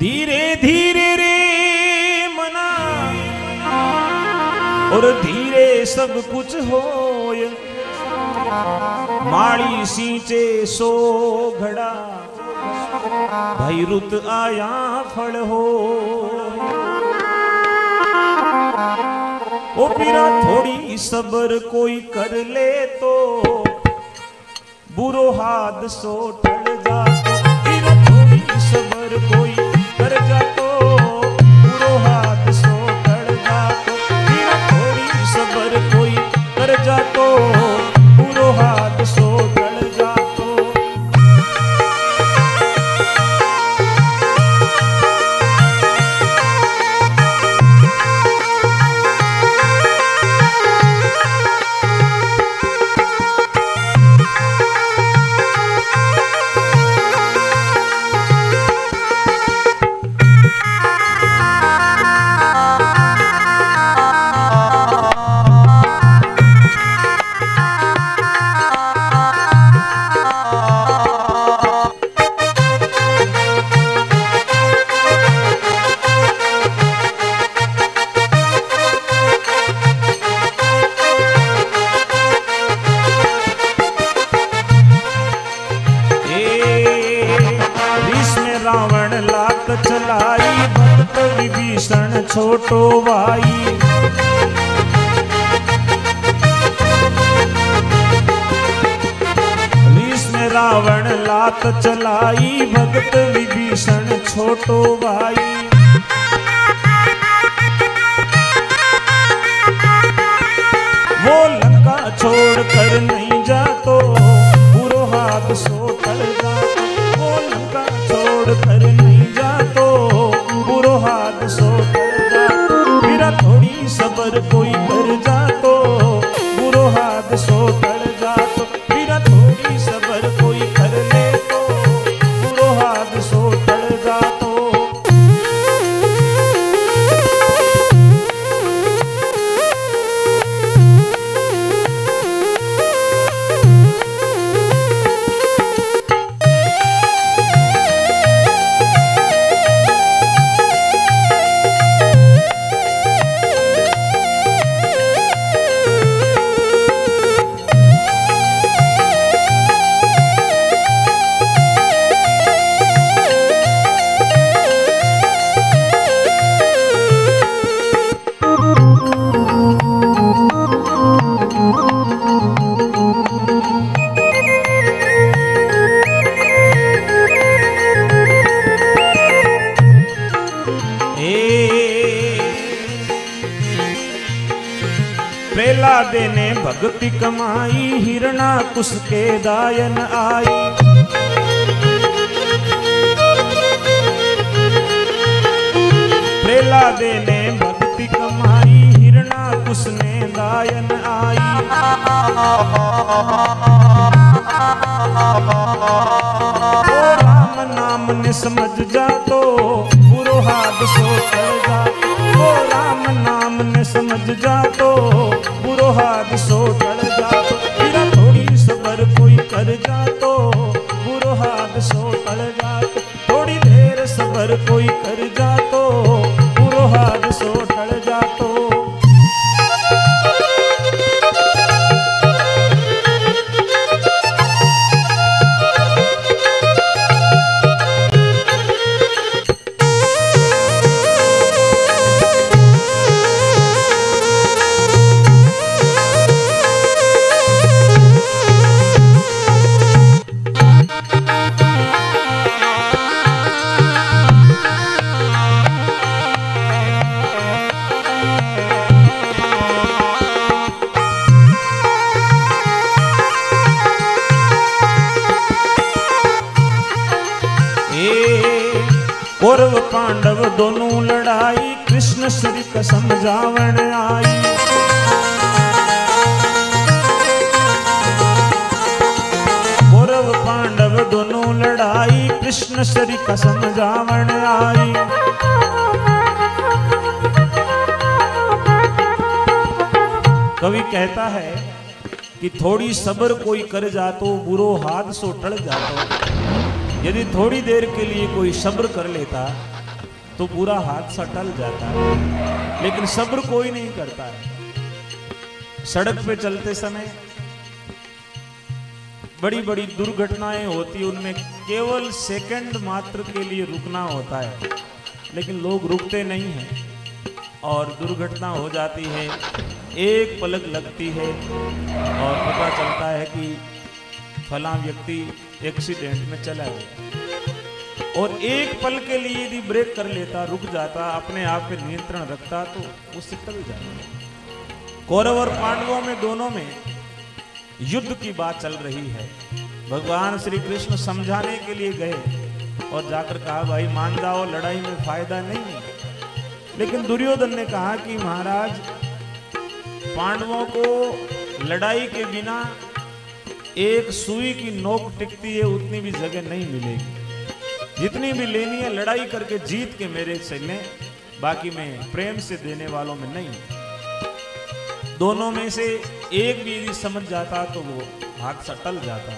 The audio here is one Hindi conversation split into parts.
धीरे धीरे रे मना। और धीरे सब कुछ होय। माड़ी सींचे सो घड़ा। भाई रुत आया फल हो ओ पीरा थोड़ी सबर कोई कर ले तो। बुरो हाथ सो टल जा। थोड़ी सबर कोई कर रावण लात चलाई, भक्त विभीषण छोटो भाई। रावण लात चलाई, भक्त विभीषण छोटो भाई। वो लंका छोड़ कर नहीं जा तो प्रहलादे ने भक्ति कमाई, हिरणा कुश के दायन आई। प्रहलादे ने भक्ति कमाई, हिरणा कुश ने दायन आई। ओ राम नाम ने समझ जा तो बुरो हाथ सो कर जा। ओ राम नाम ने समझ जा तो हाथ सो टल जा तेरा थोड़ी सबर कोई कर जा तो बुरो हाथ सो टल जा थोड़ी देर सबर कोई कर जा कौरव पांडव दोनों लड़ाई, कृष्ण श्री का समझावण आई। कौरव पांडव दोनों लड़ाई, कृष्ण श्री का समझावण आई। कवि कहता है कि थोड़ी सबर कोई कर जा तो बुरो हाथ सो टल जातो। यदि थोड़ी देर के लिए कोई सब्र कर लेता तो पूरा हादसा टल जाता। है लेकिन सब्र कोई नहीं करता। है सड़क पे चलते समय बड़ी बड़ी दुर्घटनाएँ होती, उनमें केवल सेकंड मात्र के लिए रुकना होता है। लेकिन लोग रुकते नहीं हैं, और दुर्घटना हो जाती है, एक पलक लगती है, और पता चलता है कि फला व्यक्ति एक्सीडेंट में चला गया। और एक पल के लिए यदि ब्रेक कर लेता, रुक जाता, अपने आप पे नियंत्रण रखता तो उससे टल जाता। कौरव और पांडवों में दोनों में युद्ध की बात चल रही है। भगवान श्री कृष्ण समझाने के लिए गए और जाकर कहा, भाई, मान जाओ, लड़ाई में फ़ायदा नहीं है। लेकिन दुर्योधन ने कहा कि, महाराज, पांडवों को लड़ाई के बिना एक सुई की नोक टिकती है, उतनी भी जगह नहीं मिलेगी। जितनी भी लेनी है, लड़ाई करके जीत के मेरे से लें, बाकी मैं प्रेम से देने वालों में नहीं दोनों में से एक भी यदि समझ जाता तो वो हाथ सटल जाता,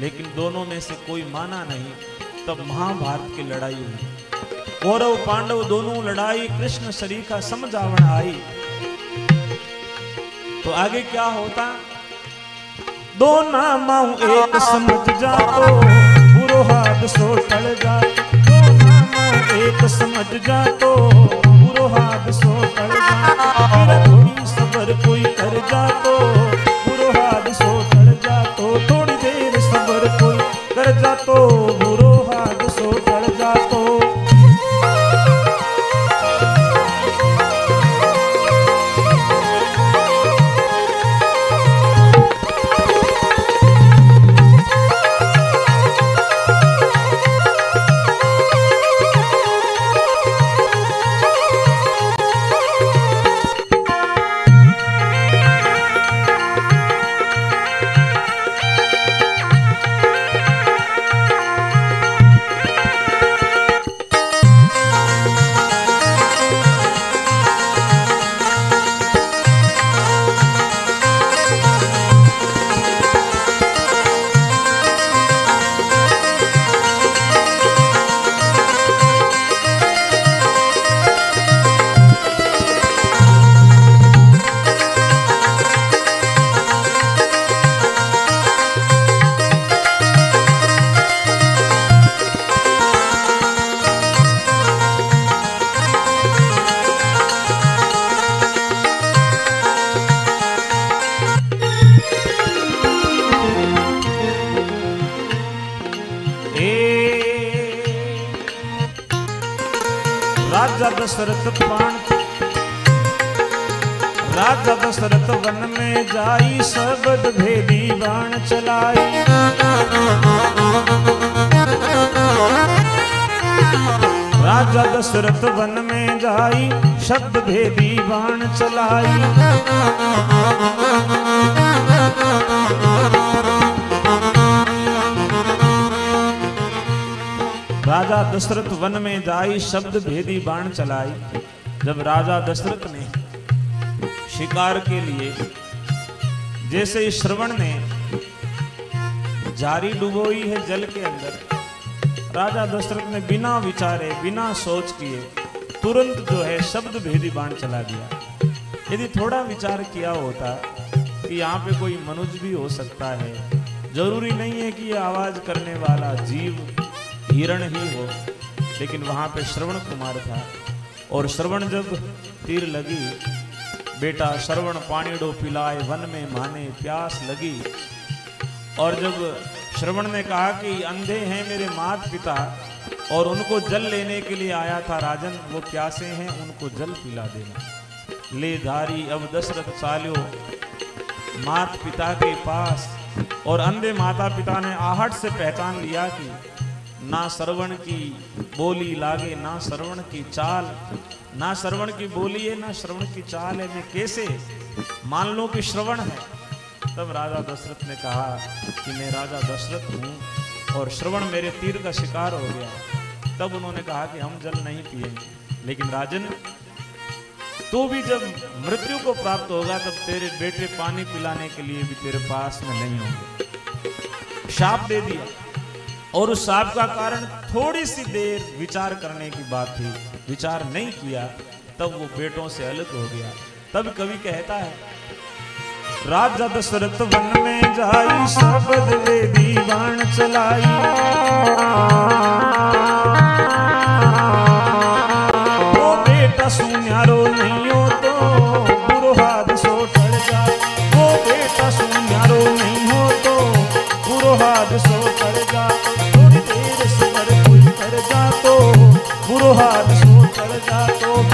लेकिन दोनों में से कोई माना नहीं, तब महाभारत की लड़ाई हुई। कौरव, पांडव दोनों लड़ाई, कृष्ण सरीखा समझावण आई। तो आगे क्या होता? दो नाम एक समझ जा तो बुरो हाथ सो टल जा दो नाम एक समझ जा तो बुरो हाथ सो टल जा थोड़ी सबर कोई कर जा तो राजा दशरथ पान। राजा दशरथ वन में जाई, सबद भेदी बाण चलाई। राजा दशरथ वन में जाई, शब्द भेदी बाण चलाई। राजा दशरथ वन में जाई, शब्द भेदी बाण चलाई। जब राजा दशरथ ने शिकार के लिए, जैसे श्रवण ने जारी डुबोई है जल के अंदर, राजा दशरथ ने बिना विचारे, बिना सोच किए, तुरंत जो है शब्द भेदी बाण चला दिया। यदि थोड़ा विचार किया होता कि यहाँ पे कोई मनुष्य भी हो सकता है, ज़रूरी नहीं है कि ये आवाज़ करने वाला जीव हिरण ही हो लेकिन वहाँ पे श्रवण कुमार था। और श्रवण जब तीर लगी, बेटा श्रवण पानी डो पिलाए, वन में माने प्यास लगी। और जब श्रवण ने कहा कि अंधे हैं मेरे मात पिता और उनको जल लेने के लिए आया था राजन, वो प्यासे हैं, उनको जल पिला देना। ले धारी अब दशरथ चाल्यो मात पिता के पास। और अंधे माता पिता ने आहट से पहचान लिया कि ना श्रवण की बोली लागे, ना श्रवण की चाल। ना श्रवण की बोली है, ना श्रवण की चाल है। मैं कैसे? मान लो कि श्रवण है। तब राजा दशरथ ने कहा कि मैं राजा दशरथ हूँ और श्रवण मेरे तीर का शिकार हो गया। तब उन्होंने कहा कि हम जल नहीं पिएँगे लेकिन राजन, तू भी जब मृत्यु को प्राप्त होगा, तब तेरे बेटे पानी पिलाने के लिए भी तेरे पास में नहीं होंगे। शाप दे दिया। और उस साप का कारण थोड़ी सी देर विचार करने की बात थी। विचार नहीं किया, तब वो बेटों से अलग हो गया। तब कवि कहता है, राजा दशरथ वन में जाई, सब दीवान चलाई। जा तो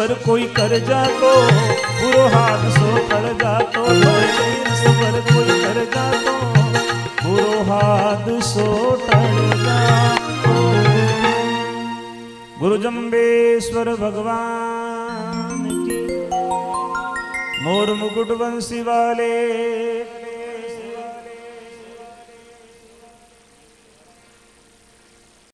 सबर कोई कर जा तो बुरो हाथ सो कर जा तो थोड़ी सबर कोई कर जा तो बुरो हाथ सो टल। गुरु जम्बेश्वर भगवान की, मोर मुकुट बंसी वाले